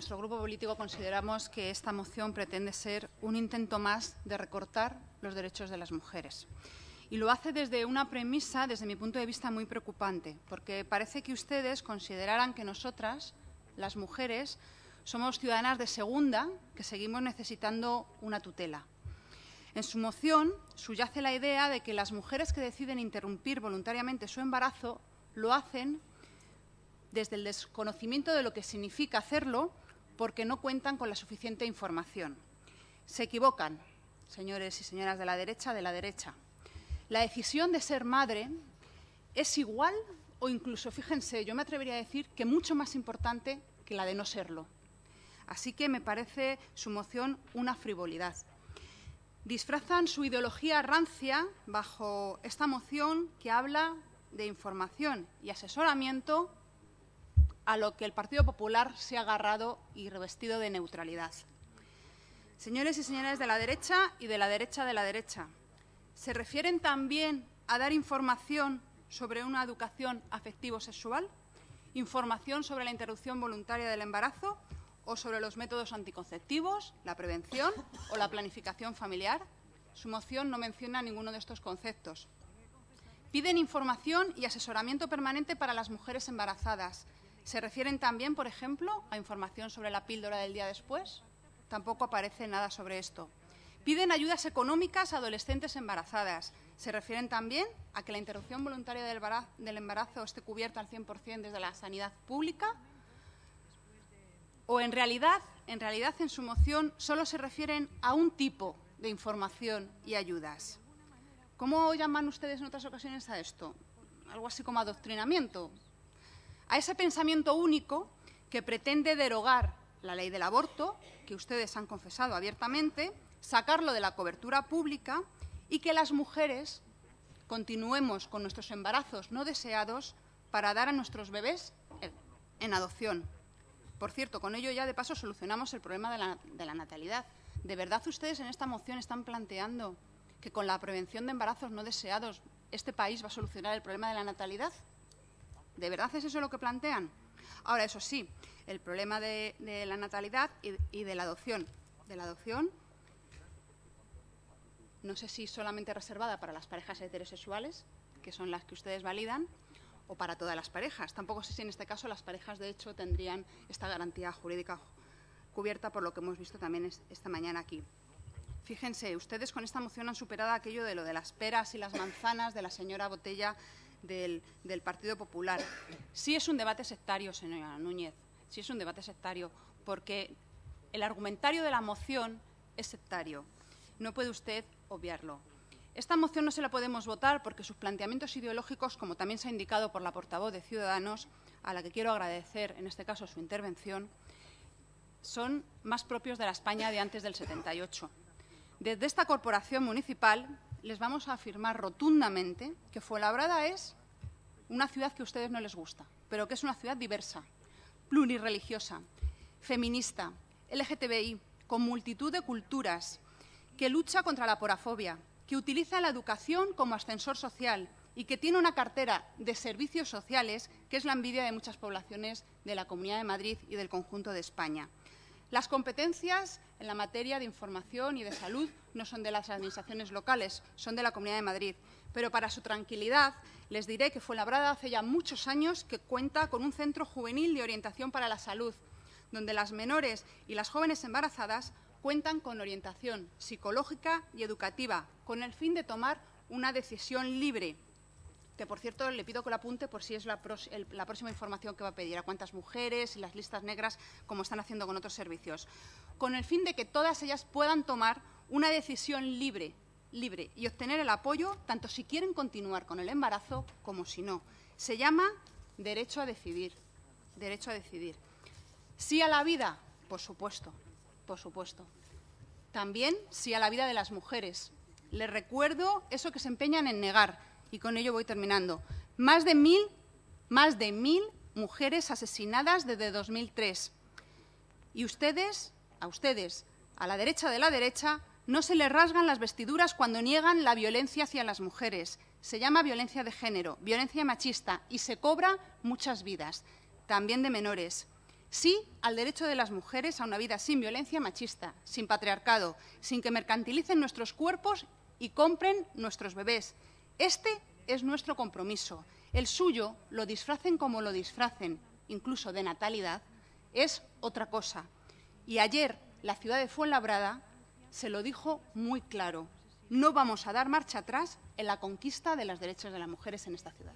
nuestro grupo político consideramos que esta moción pretende ser un intento más de recortar los derechos de las mujeres. Y lo hace desde una premisa, desde mi punto de vista, muy preocupante, porque parece que ustedes consideraran que nosotras, las mujeres, somos ciudadanas de segunda que seguimos necesitando una tutela. En su moción subyace la idea de que las mujeres que deciden interrumpir voluntariamente su embarazo lo hacen desde el desconocimiento de lo que significa hacerlo porque no cuentan con la suficiente información. Se equivocan, señores y señoras de la derecha, de la derecha. La decisión de ser madre es igual o incluso, fíjense, yo me atrevería a decir que mucho más importante que la de no serlo. Así que me parece su moción una frivolidad. Disfrazan su ideología rancia bajo esta moción que habla de información y asesoramiento a lo que el Partido Popular se ha agarrado y revestido de neutralidad. Señores y señoras de la derecha y de la derecha de la derecha, ¿se refieren también a dar información sobre una educación afectivo-sexual? ¿Información sobre la interrupción voluntaria del embarazo? ¿O sobre los métodos anticonceptivos, la prevención o la planificación familiar? Su moción no menciona ninguno de estos conceptos. Piden información y asesoramiento permanente para las mujeres embarazadas, ¿Se refieren también, por ejemplo, a información sobre la píldora del día después? Tampoco aparece nada sobre esto. Piden ayudas económicas a adolescentes embarazadas. ¿Se refieren también a que la interrupción voluntaria del embarazo esté cubierta al 100% desde la sanidad pública? ¿O en realidad, en realidad en su moción solo se refieren a un tipo de información y ayudas? ¿Cómo llaman ustedes en otras ocasiones a esto? Algo así como adoctrinamiento a ese pensamiento único que pretende derogar la ley del aborto, que ustedes han confesado abiertamente, sacarlo de la cobertura pública y que las mujeres continuemos con nuestros embarazos no deseados para dar a nuestros bebés en adopción. Por cierto, con ello ya de paso solucionamos el problema de la, natalidad. ¿De verdad ustedes en esta moción están planteando que con la prevención de embarazos no deseados este país va a solucionar el problema de la natalidad? ¿De verdad es eso lo que plantean? Ahora, eso sí, el problema de, la natalidad y, de la adopción. De la adopción, no sé si solamente reservada para las parejas heterosexuales, que son las que ustedes validan, o para todas las parejas. Tampoco sé si en este caso las parejas, de hecho, tendrían esta garantía jurídica cubierta por lo que hemos visto también esta mañana aquí. Fíjense, ustedes con esta moción han superado aquello de lo de las peras y las manzanas de la señora Botella del, Partido Popular. Sí es un debate sectario, señora Núñez, sí es un debate sectario, porque el argumentario de la moción es sectario. No puede usted obviarlo. Esta moción no se la podemos votar porque sus planteamientos ideológicos, como también se ha indicado por la portavoz de Ciudadanos, a la que quiero agradecer en este caso su intervención, son más propios de la España de antes del 78. Desde esta corporación municipal les vamos a afirmar rotundamente que Fuenlabrada es una ciudad que a ustedes no les gusta, pero que es una ciudad diversa, plurireligiosa, feminista, LGTBI, con multitud de culturas, que lucha contra la porafobia, que utiliza la educación como ascensor social y que tiene una cartera de servicios sociales que es la envidia de muchas poblaciones de la Comunidad de Madrid y del conjunto de España. Las competencias en la materia de información y de salud no son de las administraciones locales, son de la Comunidad de Madrid. Pero para su tranquilidad les diré que Fuenlabrada hace ya muchos años que cuenta con un centro juvenil de orientación para la salud, donde las menores y las jóvenes embarazadas cuentan con orientación psicológica y educativa, con el fin de tomar una decisión libre que por cierto le pido que lo apunte por si es la, próxima información que va a pedir, a cuántas mujeres las listas negras, como están haciendo con otros servicios, con el fin de que todas ellas puedan tomar una decisión libre, libre y obtener el apoyo tanto si quieren continuar con el embarazo como si no. Se llama derecho a decidir, derecho a decidir. Sí a la vida, por supuesto, por supuesto. También sí a la vida de las mujeres. Les recuerdo eso que se empeñan en negar, y con ello voy terminando. Más de mil, más de mil mujeres asesinadas desde 2003. Y ustedes, a ustedes, a la derecha de la derecha, no se les rasgan las vestiduras cuando niegan la violencia hacia las mujeres. Se llama violencia de género, violencia machista y se cobra muchas vidas, también de menores. Sí al derecho de las mujeres a una vida sin violencia machista, sin patriarcado, sin que mercantilicen nuestros cuerpos y compren nuestros bebés. Este es nuestro compromiso. El suyo, lo disfracen como lo disfracen, incluso de natalidad, es otra cosa. Y ayer la ciudad de Fuenlabrada se lo dijo muy claro. No vamos a dar marcha atrás en la conquista de los derechos de las mujeres en esta ciudad.